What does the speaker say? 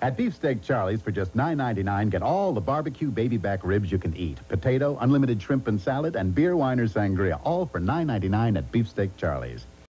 At Beefsteak Charlie's for just $9.99, get all the barbecue baby back ribs you can eat. Potato, unlimited shrimp and salad, and beer, wine, or sangria, all for $9.99 at Beefsteak Charlie's.